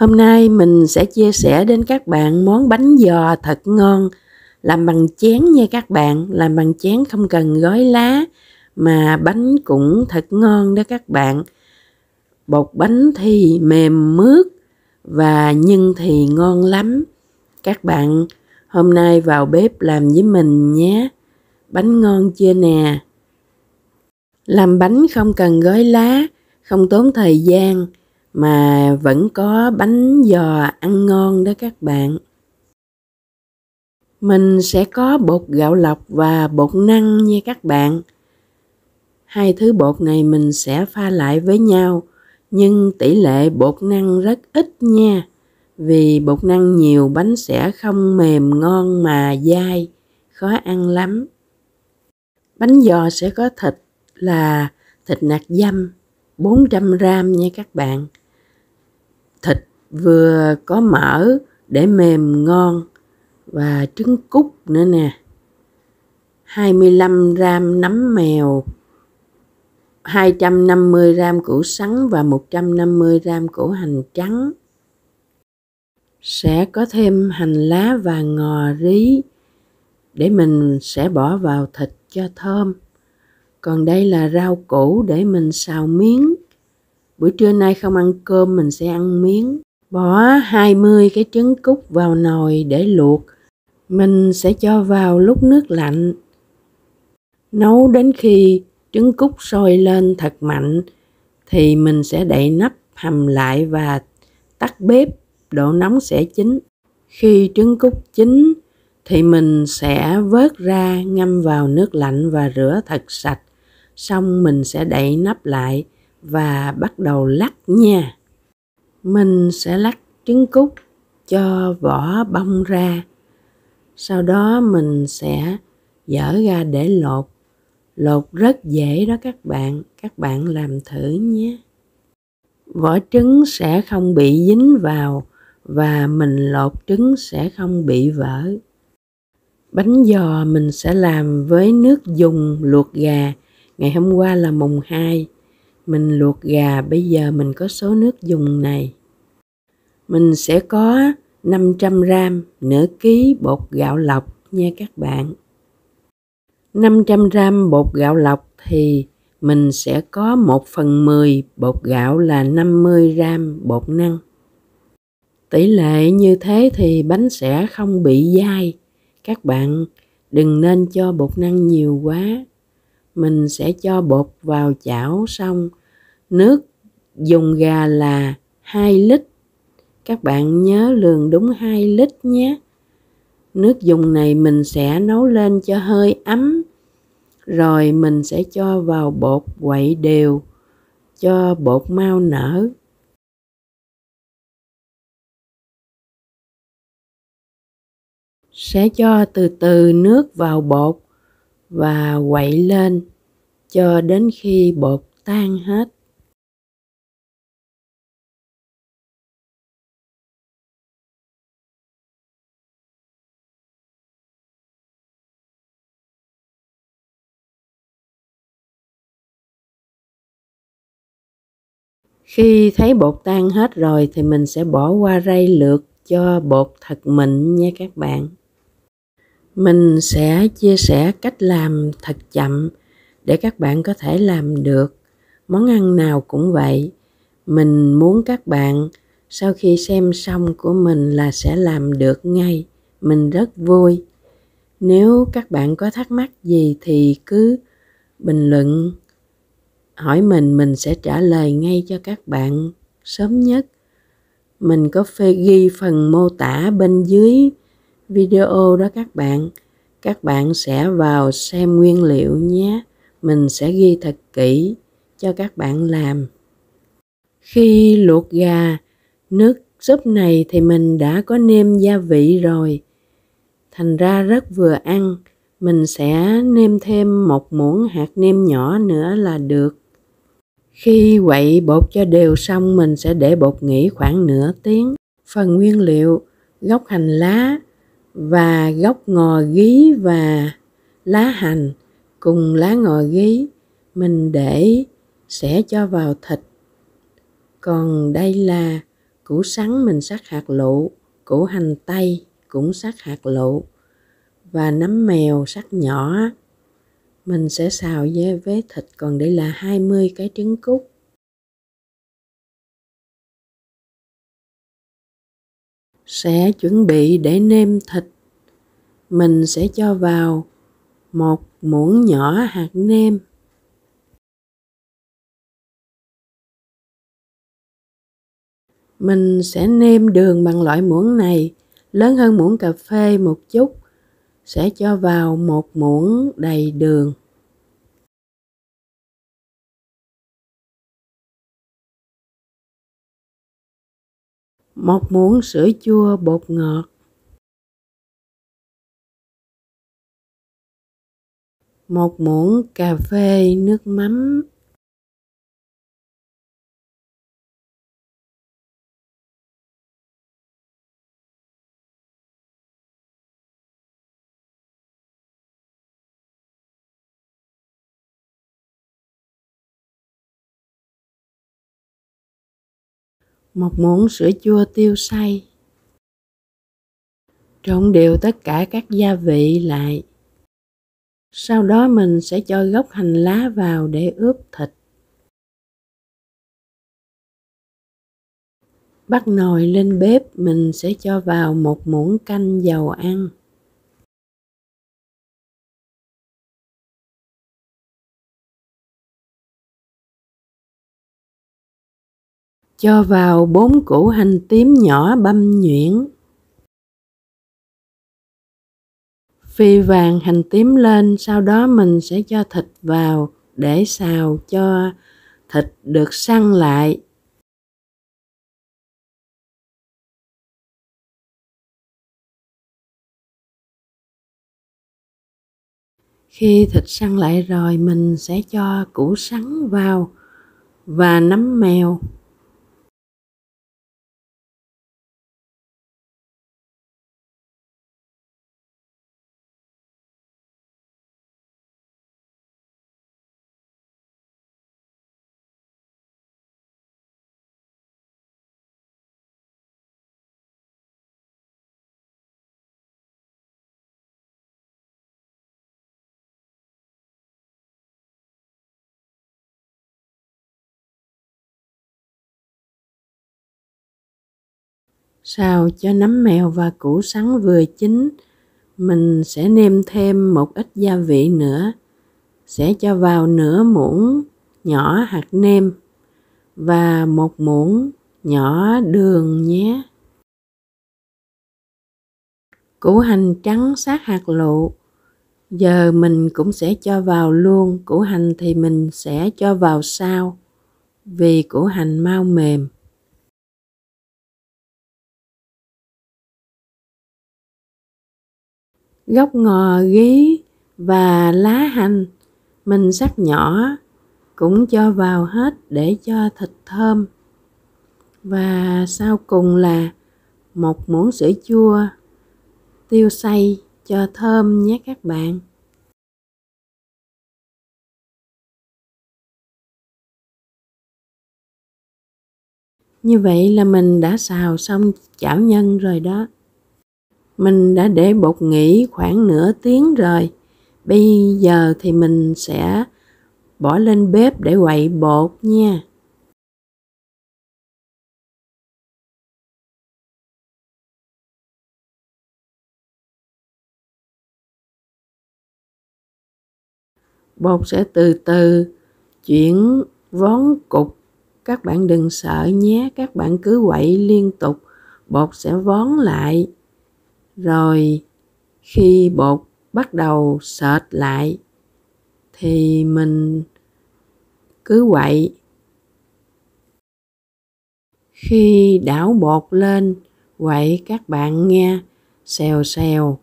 Hôm nay mình sẽ chia sẻ đến các bạn món bánh giò thật ngon, làm bằng chén nha các bạn, làm bằng chén không cần gói lá, mà bánh cũng thật ngon đó các bạn. Bột bánh thì mềm mướt và nhân thì ngon lắm. Các bạn hôm nay vào bếp làm với mình nhé. Bánh ngon chưa nè? Làm bánh không cần gói lá, không tốn thời gian mà vẫn có bánh giò ăn ngon đó các bạn. Mình sẽ có bột gạo lọc và bột năng nha các bạn. Hai thứ bột này mình sẽ pha lại với nhau, nhưng tỷ lệ bột năng rất ít nha. Vì bột năng nhiều bánh sẽ không mềm ngon mà dai, khó ăn lắm. Bánh giò sẽ có thịt là thịt nạc dăm 400 gram nha các bạn. Thịt vừa có mỡ để mềm ngon và trứng cút nữa nè. 25 gram nấm mèo, 250 gram củ sắn và 150 gram củ hành trắng. Sẽ có thêm hành lá và ngò rí để mình sẽ bỏ vào thịt cho thơm. Còn đây là rau củ để mình xào miếng. Buổi trưa nay không ăn cơm mình sẽ ăn miếng. Bỏ 20 cái trứng cút vào nồi để luộc. Mình sẽ cho vào lúc nước lạnh. Nấu đến khi trứng cút sôi lên thật mạnh thì mình sẽ đậy nắp hầm lại và tắt bếp, độ nóng sẽ chín. Khi trứng cút chín thì mình sẽ vớt ra ngâm vào nước lạnh và rửa thật sạch xong mình sẽ đậy nắp lại và bắt đầu lắc nha. Mình sẽ lắc trứng cút cho vỏ bông ra. Sau đó mình sẽ dở ra để lột. Lột rất dễ đó các bạn, các bạn làm thử nhé. Vỏ trứng sẽ không bị dính vào và mình lột trứng sẽ không bị vỡ. Bánh giò mình sẽ làm với nước dùng luộc gà Ngày hôm qua là mùng 2, mình luộc gà, bây giờ mình có số nước dùng này. Mình sẽ có 500 gram, nửa ký bột gạo lọc nha các bạn. 500 gram bột gạo lọc thì mình sẽ có 1 phần 10 bột gạo là 50 gram bột năng. Tỷ lệ như thế thì bánh sẽ không bị dai. Các bạn đừng nên cho bột năng nhiều quá mình sẽ cho bột vào chảo xong nước dùng gà là 2 lít. Các bạn nhớ lường đúng 2 lít nhé. Nước dùng này mình sẽ nấu lên cho hơi ấm. Rồi mình sẽ cho vào bột quậy đều cho bột mau nở. Sẽ cho từ từ nước vào bột và quậy lên cho đến khi bột tan hết. Khi thấy bột tan hết rồi thì mình sẽ bỏ qua rây lượt cho bột thật mịn nha các bạn. Mình sẽ chia sẻ cách làm thật chậm để các bạn có thể làm được. Món ăn nào cũng vậy, mình muốn các bạn sau khi xem xong của mình là sẽ làm được ngay. Mình rất vui. Nếu các bạn có thắc mắc gì thì cứ bình luận hỏi mình mình sẽ trả lời ngay cho các bạn sớm nhất. Mình có phê, ghi phần mô tả bên dưới video đó các bạn. Các bạn sẽ vào xem nguyên liệu nhé. Mình sẽ ghi thật kỹ cho các bạn làm. Khi luộc gà, nước súp này thì mình đã có nêm gia vị rồi. Thành ra rất vừa ăn. Mình sẽ nêm thêm một muỗng hạt nêm nhỏ nữa là được khi quậy bột cho đều xong, mình sẽ để bột nghỉ khoảng nửa tiếng. Phần nguyên liệu gốc hành lá và gốc ngò gí và lá hành cùng lá ngò gí, mình để sẽ cho vào thịt. Còn đây là củ sắn mình sắc hạt lựu, củ hành tây cũng sắc hạt lựu và nấm mèo sắc nhỏ mình sẽ xào với vế thịt còn đây là 20 cái trứng cút. Sẽ chuẩn bị để nêm thịt. Mình sẽ cho vào một muỗng nhỏ hạt nêm. Mình sẽ nêm đường bằng loại muỗng này, lớn hơn muỗng cà phê một chút sẽ cho vào một muỗng đầy đường. Một muỗng sữa chua bột ngọt. Một muỗng cà phê nước mắm. Một muỗng sữa chua tiêu xay trộn đều tất cả các gia vị lại. Sau đó mình sẽ cho gốc hành lá vào để ướp thịt. Bắt nồi lên bếp, mình sẽ cho vào một muỗng canh dầu ăn. Cho vào bốn củ hành tím nhỏ băm nhuyễn. Phi vàng hành tím lên, sau đó mình sẽ cho thịt vào để xào cho thịt được săn lại. Khi thịt săn lại rồi, mình sẽ cho củ sắn vào và nấm mèo. Xào cho nấm mèo và củ sắn vừa chín, mình sẽ nêm thêm một ít gia vị nữa. Sẽ cho vào nửa muỗng nhỏ hạt nêm và một muỗng nhỏ đường nhé. Củ hành trắng sát hạt lựu. Giờ mình cũng sẽ cho vào luôn, củ hành thì mình sẽ cho vào sau vì củ hành mau mềm. Gốc ngò gí và lá hành. Mình sắc nhỏ cũng cho vào hết để cho thịt thơm. Và sau cùng là một muỗng sữa chua tiêu xay cho thơm nhé các bạn. Như vậy là mình đã xào xong chảo nhân rồi đó mình đã để bột nghỉ khoảng nửa tiếng rồi. Bây giờ thì mình sẽ bỏ lên bếp để quậy bột nha. Bột sẽ từ từ chuyển vón cục. Các bạn đừng sợ nhé, các bạn cứ quậy liên tục. Bột sẽ vón lại rồi, khi bột bắt đầu sệt lại, thì mình cứ quậy. Khi đảo bột lên, quậy các bạn nghe, xèo xèo,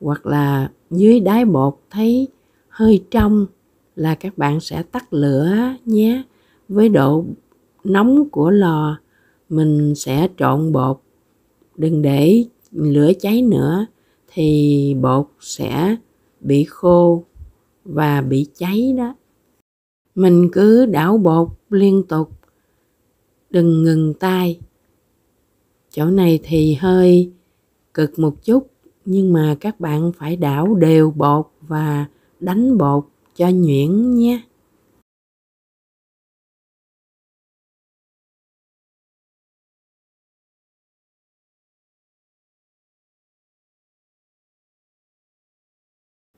hoặc là dưới đáy bột thấy hơi trong là các bạn sẽ tắt lửa nhé. Với độ nóng của lò, mình sẽ trộn bột, đừng để lửa cháy nữa thì bột sẽ bị khô và bị cháy đó. Mình cứ đảo bột liên tục, đừng ngừng tay. Chỗ này thì hơi cực một chút, nhưng mà các bạn phải đảo đều bột và đánh bột cho nhuyễn nhé.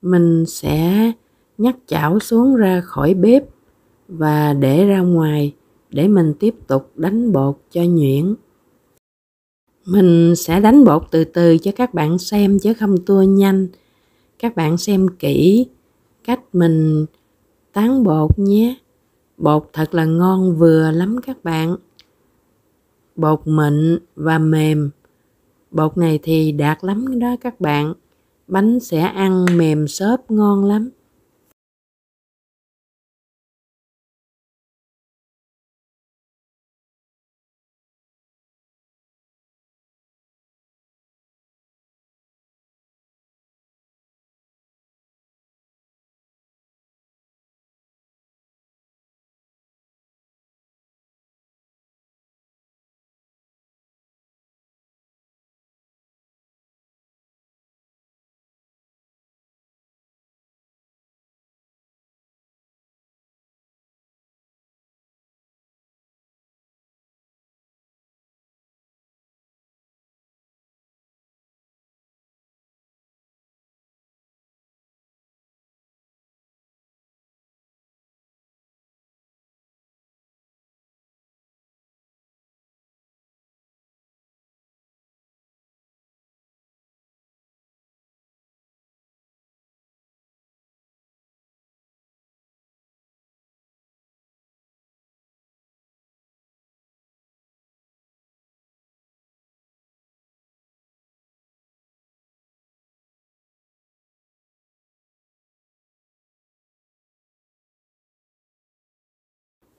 Mình sẽ nhắc chảo xuống ra khỏi bếp và để ra ngoài để mình tiếp tục đánh bột cho nhuyễn. Mình sẽ đánh bột từ từ cho các bạn xem chứ không tua nhanh. Các bạn xem kỹ cách mình tán bột nhé. Bột thật là ngon vừa lắm các bạn. Bột mịn và mềm. Bột này thì đạt lắm đó các bạn. Bánh sẽ ăn mềm xốp ngon lắm.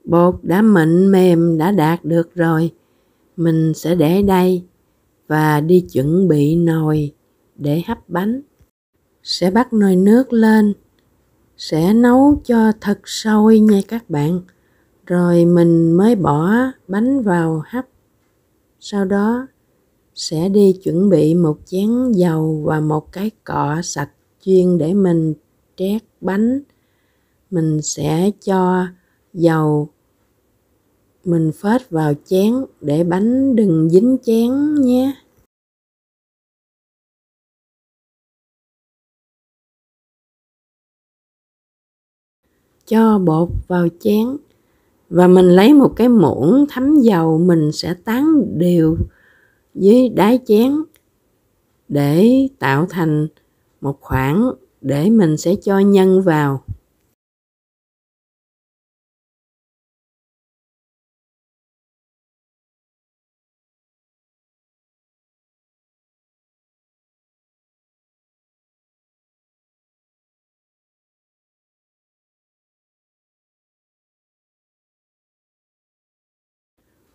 Bột đã mịn, mềm, đã đạt được rồi. Mình sẽ để đây và đi chuẩn bị nồi để hấp bánh. Sẽ bắt nồi nước lên. Sẽ nấu cho thật sôi nha các bạn. Rồi mình mới bỏ bánh vào hấp. Sau đó sẽ đi chuẩn bị một chén dầu và một cái cọ sạch chuyên để mình trét bánh. Mình sẽ cho dầu mình phết vào chén để bánh đừng dính chén nhé. Cho bột vào chén và mình lấy một cái muỗng thấm dầu mình sẽ tán đều với đáy chén để tạo thành một khoảng để mình sẽ cho nhân vào.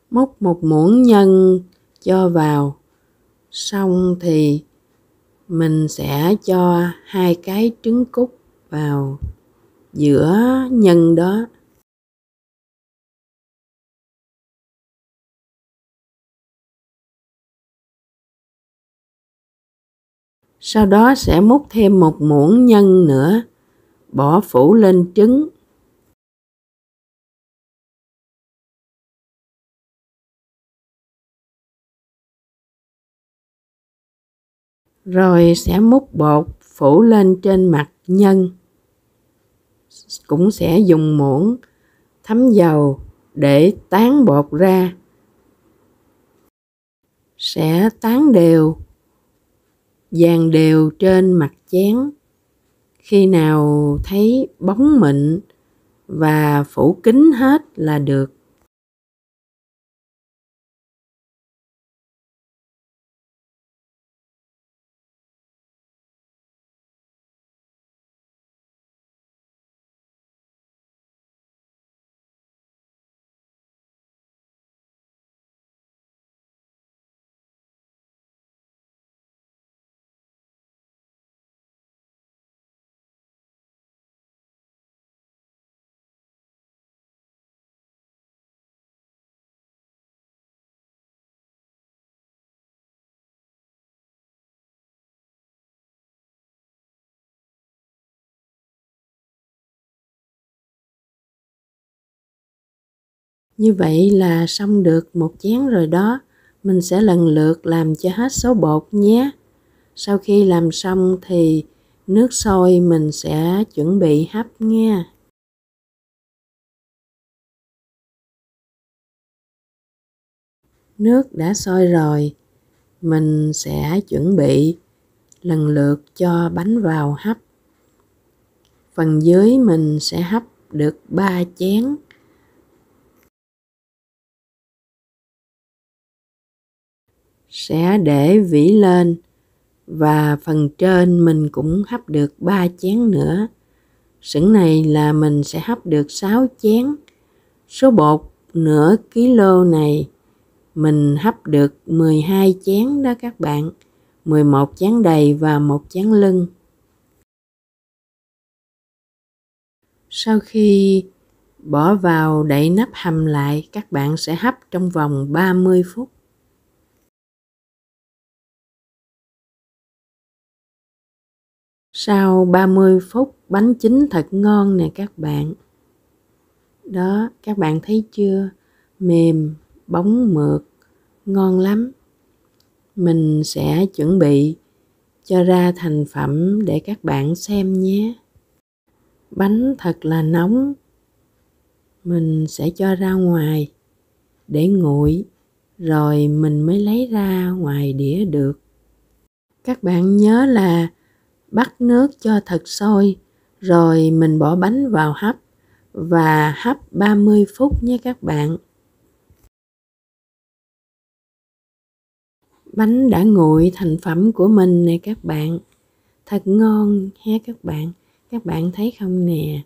Múc một muỗng nhân cho vào. Xong thì mình sẽ cho hai cái trứng cút vào giữa nhân đó. Sau đó sẽ múc thêm một muỗng nhân nữa, bỏ phủ lên trứng. Rồi sẽ múc bột phủ lên trên mặt nhân. Cũng sẽ dùng muỗng, thấm dầu để tán bột ra. Sẽ tán đều, dàn đều trên mặt chén. Khi nào thấy bóng mịn và phủ kín hết là được. Như vậy là xong được một chén rồi đó. Mình sẽ lần lượt làm cho hết số bột nhé. Sau khi làm xong thì nước sôi mình sẽ chuẩn bị hấp nha. Nước đã sôi rồi, mình sẽ chuẩn bị lần lượt cho bánh vào hấp. Phần dưới mình sẽ hấp được 3 chén. Sẽ để vỉ lên và phần trên mình cũng hấp được 3 chén nữa. Sửng này là mình sẽ hấp được 6 chén. Số bột nửa kg này mình hấp được 12 chén đó các bạn. 11 chén đầy và một chén lưng. Sau khi bỏ vào đậy nắp hầm lại, các bạn sẽ hấp trong vòng 30 phút. Sau 30 phút bánh chín thật ngon nè các bạn. Đó, các bạn thấy chưa? Mềm, bóng mượt, ngon lắm. Mình sẽ chuẩn bị cho ra thành phẩm để các bạn xem nhé. Bánh thật là nóng. Mình sẽ cho ra ngoài để nguội rồi mình mới lấy ra ngoài đĩa được. Các bạn nhớ là bắt nước cho thật sôi, rồi mình bỏ bánh vào hấp, và hấp 30 phút nhé các bạn. Bánh đã nguội thành phẩm của mình nè các bạn. Thật ngon ha các bạn. Các bạn thấy không nè?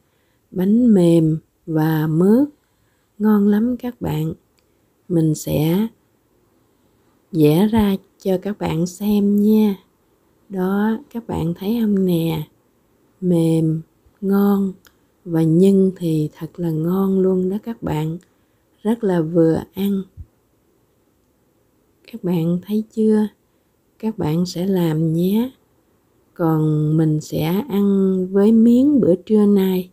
Bánh mềm và mướt. Ngon lắm các bạn. Mình sẽ vẽ ra cho các bạn xem nha. Đó, các bạn thấy không nè? Mềm, ngon và nhân thì thật là ngon luôn đó các bạn. Rất là vừa ăn. Các bạn thấy chưa? Các bạn sẽ làm nhé. Còn mình sẽ ăn với miếng bữa trưa nay.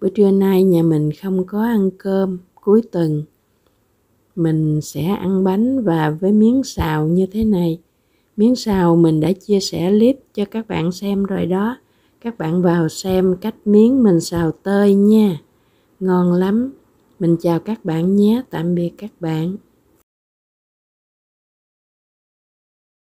Bữa trưa nay nhà mình không có ăn cơm cuối tuần. Mình sẽ ăn bánh và với miếng xào như thế này miếng xào mình đã chia sẻ clip cho các bạn xem rồi đó. Các bạn vào xem cách miếng mình xào tơi nha. Ngon lắm. Mình chào các bạn nhé. Tạm biệt các bạn.